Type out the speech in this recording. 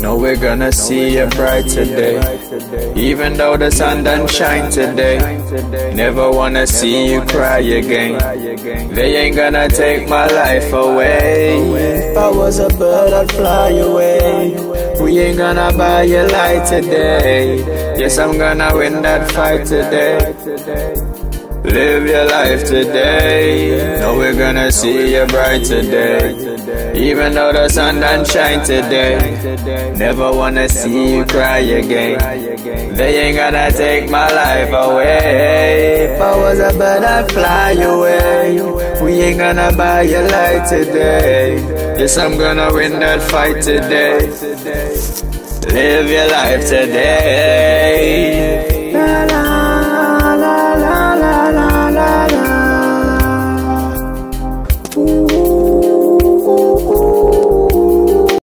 No, we're gonna see a brighter day. Even though the sun don't shine today. Never wanna see you cry again. They ain't gonna take my life away. If I was a bird, I'd fly away. We ain't gonna buy your light today. Yes, I'm gonna win that fight today. Live your life today. Know we're gonna see a brighter day. Even though the sun don't shine today. Never wanna see you cry again. They ain't gonna take my life away. If I was a bird, I'd fly away. We ain't gonna buy your light today. Yes, I'm gonna win that fight today. Live your life today.